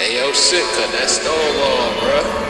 Hey, yo, shit, cut that stove on, bruh.